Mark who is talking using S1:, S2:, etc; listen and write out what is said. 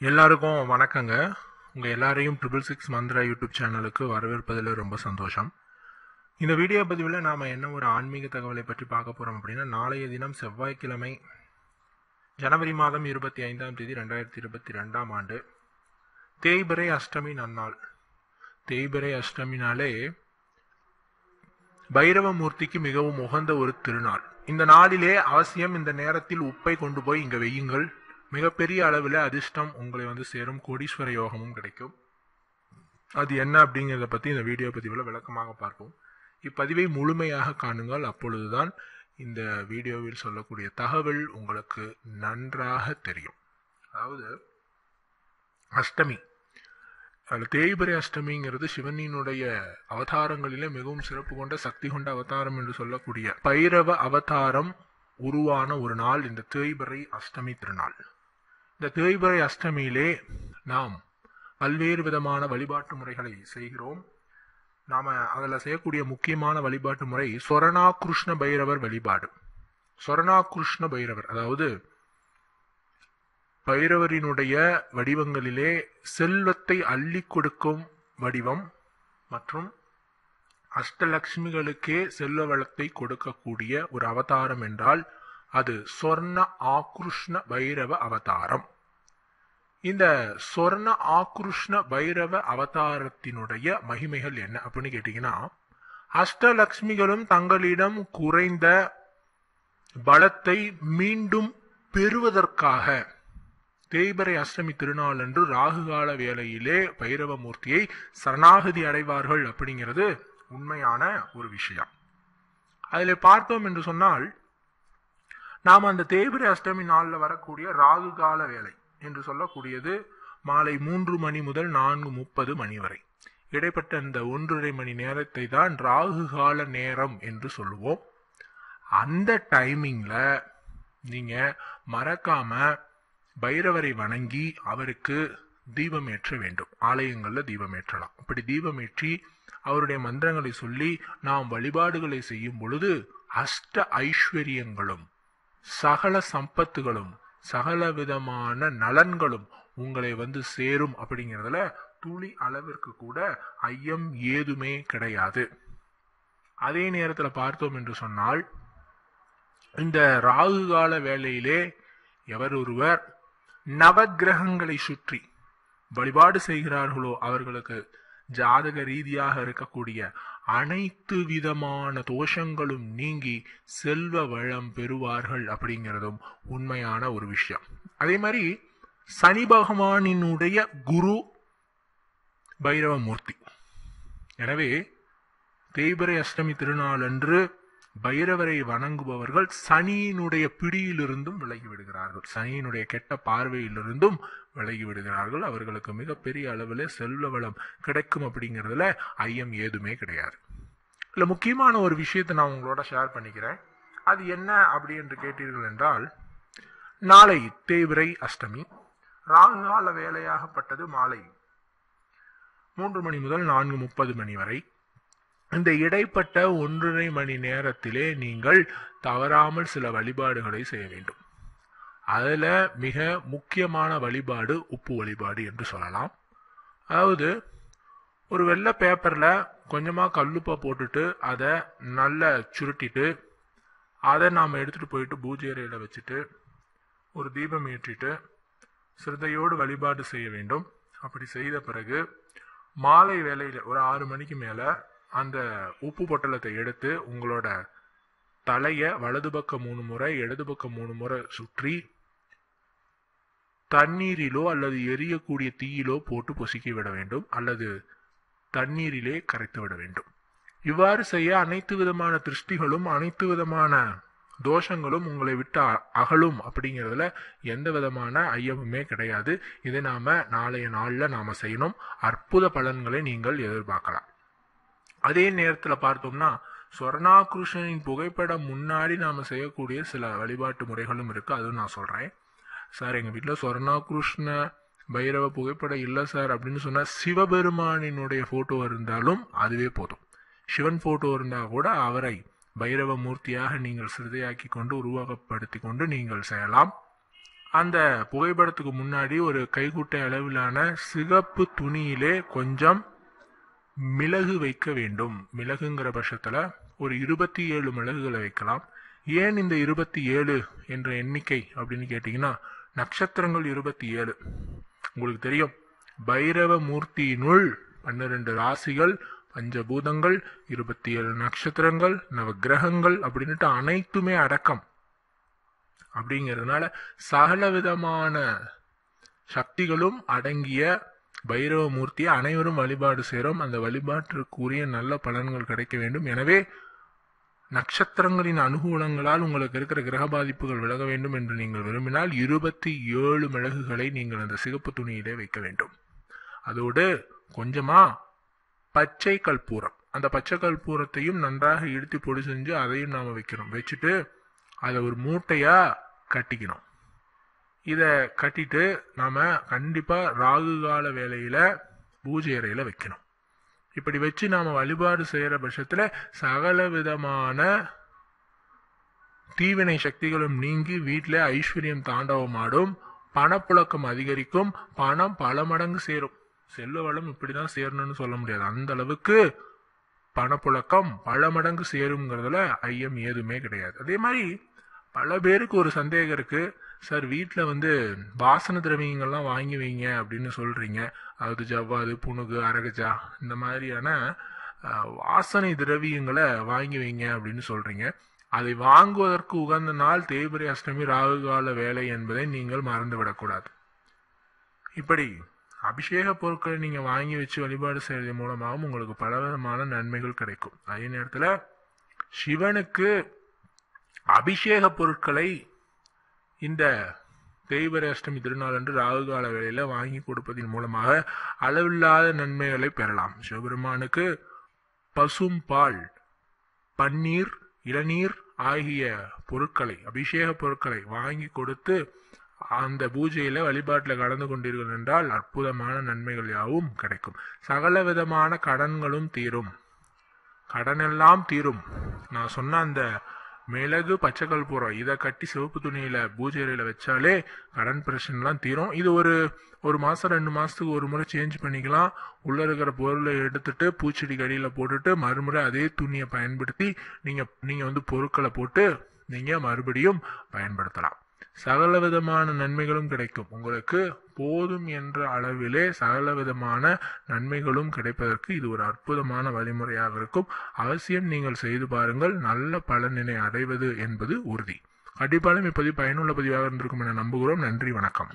S1: எல்லாருக்கும் வணக்கங்க. உங்கள் எல்லாரையும் ட்ரிபிள் சிக்ஸ் மந்த்ரா யூடியூப் சேனலுக்கு வரவேற்பதில் ரொம்ப சந்தோஷம். இந்த வீடியோ பதிவில் நாம் என்ன ஒரு ஆன்மீக தகவலை பற்றி பார்க்க போகிறோம் அப்படின்னா நாளைய தினம் செவ்வாய்க்கிழமை ஜனவரி மாதம் இருபத்தி ஐந்தாம் தேதி ரெண்டாயிரத்தி இருபத்தி ரெண்டாம் ஆண்டு தேய்பிரை அஷ்டமி நன்னாள். தேய்பிரை அஷ்டமினாலே பைரவமூர்த்திக்கு மிகவும் உகந்த ஒரு திருநாள். இந்த நாளிலே அவசியம் இந்த நேரத்தில் உப்பை கொண்டு போய் இங்கே வெய்யுங்கள் மிகப்பெரிய அளவில் அதிர்ஷ்டம் உங்களை வந்து சேரும். கோடீஸ்வர யோகமும் கிடைக்கும். அது என்ன அப்படிங்கிறத பற்றி இந்த வீடியோ பதிவில் விளக்கமாக பார்ப்போம். இப்பதிவை முழுமையாக காணுங்கள். அப்பொழுதுதான் இந்த வீடியோவில் சொல்லக்கூடிய தகவல் உங்களுக்கு நன்றாக தெரியும். அதாவது அஷ்டமி. அதில் தேய்பிரை அஷ்டமிங்கிறது சிவனினுடைய அவதாரங்களிலே மிகவும் சிறப்பு கொண்ட சக்தி கொண்ட அவதாரம் என்று சொல்லக்கூடிய பைரவ அவதாரம் உருவான ஒரு நாள் இந்த தேய்பிரை அஷ்டமி திருநாள். இந்த தேய்பிறை அஷ்டமியிலே நாம் பல்வேறு விதமான வழிபாட்டு முறைகளை செய்கிறோம். நாம் அதில் செய்யக்கூடிய முக்கியமான வழிபாட்டு முறை சொரணா கிருஷ்ண பைரவர் வழிபாடு. சொரணா கிருஷ்ண பைரவர் அதாவது பைரவரினுடைய வடிவங்களிலே செல்வத்தை அள்ளி கொடுக்கும் வடிவம் மற்றும் அஷ்டலக்ஷ்மிகளுக்கே செல்வ வளத்தை கொடுக்கக்கூடிய ஒரு அவதாரம் என்றால் அது சொர்ண ஆக்ருஷ்ண பைரவ அவதாரம். இந்த சொர்ண ஆக்ருஷ்ண பைரவ அவதாரத்தினுடைய மகிமைகள் என்ன அப்படின்னு கேட்டீங்கன்னா அஷ்டலக்ஷ்மிகளும் தங்களிடம் குறைந்த பலத்தை மீண்டும் பெறுவதற்காக தேய்பரை அஷ்டமி திருநாள் அன்று ராகுகால வேளையிலே பைரவமூர்த்தியை சரணாகதி அடைவார்கள் அப்படிங்கிறது உண்மையான ஒரு விஷயம். அதில் பார்த்தோம் என்று சொன்னால் நாம் அந்த தேய்பிரி அஷ்டமி நாளில் வரக்கூடிய ராகு கால வேலை என்று சொல்லக்கூடியது மாலை மூன்று மணி முதல் நான்கு முப்பது மணி வரை. இடைப்பட்ட இந்த ஒன்றரை மணி நேரத்தை தான் ராகு கால நேரம் என்று சொல்லுவோம். அந்த டைமிங்கில் நீங்கள் மறக்காம பைரவரை வணங்கி அவருக்கு தீபம் ஏற்ற வேண்டும். ஆலயங்களில் தீபம் ஏற்றலாம் அப்படி தீபம் ஏற்றி அவருடைய மந்திரங்களை சொல்லி நாம் வழிபாடுகளை செய்யும் பொழுது அஷ்ட ஐஸ்வர்யங்களும் சகல சம்பத்துகளும் சகல விதமான நலன்களும் உங்களை வந்து சேரும் அப்படிங்கிறதுல துளி அளவிற்கு கூட ஐயம் ஏதுமே கிடையாது. அதே நேரத்தில் பார்த்தோம் என்று சொன்னால் இந்த ராகு கால வேலையிலே எவர் ஒருவர் நவகிரகங்களை சுற்றி வழிபாடு செய்கிறார்களோ அவர்களுக்கு ஜாதக ரீதியாக இருக்கக்கூடிய அனைத்து விதமான தோஷங்களும் நீங்கி செல்வ வளம் பெறுவார்கள் அப்படிங்கிறதும் உண்மையான ஒரு விஷயம். அதே மாதிரி சனி பகவானினுடைய குரு பைரவமூர்த்தி. எனவே தேய்பிரை அஷ்டமி திருநாள் அன்று பைரவரை வணங்குபவர்கள் சனியினுடைய பிடியிலிருந்தும் விலகி விடுகிறார்கள் சனியினுடைய கெட்ட பார்வையிலிருந்தும் விலகி விடுகிறார்கள் அவர்களுக்கு மிகப்பெரிய அளவில் செல்வ வளம் கிடைக்கும் அப்படிங்கிறதுல ஐயம் ஏதுமே கிடையாது. இல்லை முக்கியமான ஒரு விஷயத்தை நான் உங்களோட ஷேர் பண்ணிக்கிறேன். அது என்ன அப்படி என்று கேட்டீர்கள் என்றால் நாளை தேவிரை அஷ்டமி. ராகுகால வேலையாகப்பட்டது மாலை மூன்று மணி முதல் நான்கு முப்பது மணி வரை. இந்த இடைப்பட்ட ஒன்றரை மணி நேரத்திலே நீங்கள் தவறாமல் சில வழிபாடுகளை செய்ய வேண்டும். அதில் மிக முக்கியமான வழிபாடு உப்பு வழிபாடு என்று சொல்லலாம். அதாவது ஒரு வெள்ளை பேப்பரில் கொஞ்சமாக கல்லுப்பை போட்டுட்டு அதை நல்லா சுருட்டிட்டு அதை நாம் எடுத்துகிட்டு போயிட்டு பூஜை அறையில் வச்சுட்டு ஒரு தீபம் ஏற்றிட்டு சிறுதையோடு வழிபாடு செய்ய வேண்டும். அப்படி செய்த பிறகு மாலை வேலையில் ஒரு ஆறு மணிக்கு மேலே அந்த உப்பு பொட்டலத்தை எடுத்து உங்களோட தலையை வலது பக்கம் மூணு முறை இடது பக்கம் மூணு முறை சுற்றி தண்ணீரிலோ அல்லது எரியக்கூடிய தீயிலோ போட்டு பொசுக்கி விட வேண்டும். அல்லது தண்ணீரிலே கரைத்து விட வேண்டும். இவ்வாறு செய்ய அனைத்து விதமான திருஷ்டிகளும் அனைத்து விதமான தோஷங்களும் உங்களை விட்டு அகலும் அப்படிங்கிறதுல எந்த விதமான ஐயமுமே கிடையாது. இதை நாம நாளைய நாளில் நாம செய்யணும். அற்புத பலன்களை நீங்கள் எதிர்பார்க்கலாம். அதே நேரத்தில் பார்த்தோம்னா சொர்ணாகிருஷ்ணனின் புகைப்படம் முன்னாடி நாம் செய்யக்கூடிய சில வழிபாட்டு முறைகளும் இருக்குது அதுவும் நான் சொல்கிறேன் சார் எங்கள் வீட்டில் சொர்ணாகிருஷ்ண பைரவ புகைப்படம் இல்லை சார் அப்படின்னு சொன்னால் சிவபெருமானினுடைய ஃபோட்டோ இருந்தாலும் அதுவே போதும். சிவன் ஃபோட்டோ இருந்தால் கூட அவரை பைரவ மூர்த்தியாக நீங்கள் சிறுதையாக்கி கொண்டு உருவகப்படுத்தி கொண்டு நீங்கள் செய்யலாம். அந்த புகைப்படத்துக்கு முன்னாடி ஒரு கைகூட்ட அளவிலான சிகப்பு துணியிலே கொஞ்சம் மிளகு வைக்க வேண்டும். மிளகுங்கிற பட்சத்தில் ஒரு இருபத்தி ஏழு மிளகுகளை வைக்கலாம். ஏன் இந்த இருபத்தி ஏழு என்ற எண்ணிக்கை அப்படின்னு கேட்டிங்கன்னா நட்சத்திரங்கள் இருபத்தி ஏழு. உங்களுக்கு தெரியும் பைரவ மூர்த்தியினுள் பன்னிரெண்டு ராசிகள் பஞ்சபூதங்கள் இருபத்தி ஏழு நட்சத்திரங்கள் நவ கிரகங்கள் அப்படின்ட்டு அனைத்துமே அடக்கம். அப்படிங்கிறதுனால சகல விதமான சக்திகளும் அடங்கிய பைரவ மூர்த்தியை அனைவரும் வழிபாடு செய்கிறோம் அந்த வழிபாட்டிற்குரிய நல்ல பலன்கள் கிடைக்க வேண்டும். எனவே நட்சத்திரங்களின் அனுகூலங்களால் உங்களுக்கு இருக்கிற கிரக பாதிப்புகள் விலக வேண்டும் என்று நீங்கள் விரும்பினால் இருபத்தி ஏழு மிளகுகளை நீங்கள் அந்த சிகப்பு துணியிலே வைக்க வேண்டும். அதோடு கொஞ்சமா பச்சை கற்பூரம் அந்த பச்சை கற்பூரத்தையும் நன்றாக இழுத்தி பொடி செஞ்சு அதையும் நாம் வைக்கணும் வச்சுட்டு அதை ஒரு மூட்டையாக கட்டிக்கணும். இதை கட்டிட்டு நாம் கண்டிப்பாக ராகு கால வேலையில் பூஜை அறையில் வைக்கணும். இப்படி வச்சு நாம் வழிபாடு செய்கிற பட்சத்தில் சகல விதமான தீவினை சக்திகளும் நீங்கி வீட்டில் ஐஸ்வர்யம் தாண்டவமாடும் பணப்புழக்கம் அதிகரிக்கும் பணம் பல மடங்கு சேரும். செல்வ வளம் இப்படிதான் சேரணும்னு சொல்ல முடியாது. அந்த அளவுக்கு பணப்புழக்கம் பல மடங்கு சேருங்கிறதுல ஐயம் ஏதுமே கிடையாது. அதே மாதிரி பல பேருக்கு ஒரு சந்தேகம் இருக்குது சார் வீட்டில் வந்து வாசன திரவியங்கள்லாம் வாங்கி வைங்க அப்படின்னு சொல்கிறீங்க அது ஜவ்வாது புணுகு அரகஜா இந்த மாதிரியான வாசனை திரவியங்களை வாங்கி வைங்க அப்படின்னு சொல்கிறீங்க அதை வாங்குவதற்கு உகந்த நாள் தேய்பிரி அஷ்டமி ராகுகால வேலை என்பதை நீங்கள் மறந்துவிடக்கூடாது. இப்படி அபிஷேக பொருட்களை நீங்கள் வாங்கி வச்சு வழிபாடு செய்யறது மூலமாகவும் உங்களுக்கு பலவிதமான நன்மைகள் கிடைக்கும். அதே நேரத்தில் சிவனுக்கு அபிஷேக பொருட்களை இந்த தேய்பிரை திருநாளன்று திருநாள் அன்று ராகுகால வேளையில வாங்கி கொடுப்பதன் மூலமாக அளவில்லாத நன்மைகளை பெறலாம். சிவபெருமானுக்கு பசும் பால் பன்னீர் இளநீர் ஆகிய பொருட்களை அபிஷேக பொருட்களை வாங்கி கொடுத்து அந்த பூஜையில வழிபாட்டில் கலந்து கொண்டீர்கள் என்றால் அற்புதமான நன்மைகள் யாவும் கிடைக்கும். சகல விதமான கடன்களும் தீரும். கடனெல்லாம் தீரும். நான் சொன்ன அந்த மிளகு பச்சைக்கல் பூரம் இதை கட்டி சிவப்பு துணியில் பூஜை அறையில் வச்சாலே கடன் பிரச்சனைலாம் தீரும். இது ஒரு ஒரு மாதம் ரெண்டு மாதத்துக்கு ஒரு முறை சேஞ்ச் பண்ணிக்கலாம். உள்ளே இருக்கிற பொருளை எடுத்துட்டு பூச்செடி கடியில் போட்டுட்டு மறுமுறை அதே துணியை பயன்படுத்தி நீங்கள் நீங்கள் வந்து பொருட்களை போட்டு நீங்கள் மறுபடியும் பயன்படுத்தலாம். சகல விதமான நன்மைகளும் கிடைக்கும். உங்களுக்கு போதும் என்ற அளவிலே சகல விதமான நன்மைகளும் கிடைப்பதற்கு இது ஒரு அற்புதமான வழிமுறையாக இருக்கும். அவசியம் நீங்கள் செய்து பாருங்கள். நல்ல பலனினை அடைவது என்பது உறுதி. கண்டிப்பாலும் இப்பதிவு பயனுள்ள பதிவாக இருந்திருக்கும் என நம்புகிறோம். நன்றி வணக்கம்.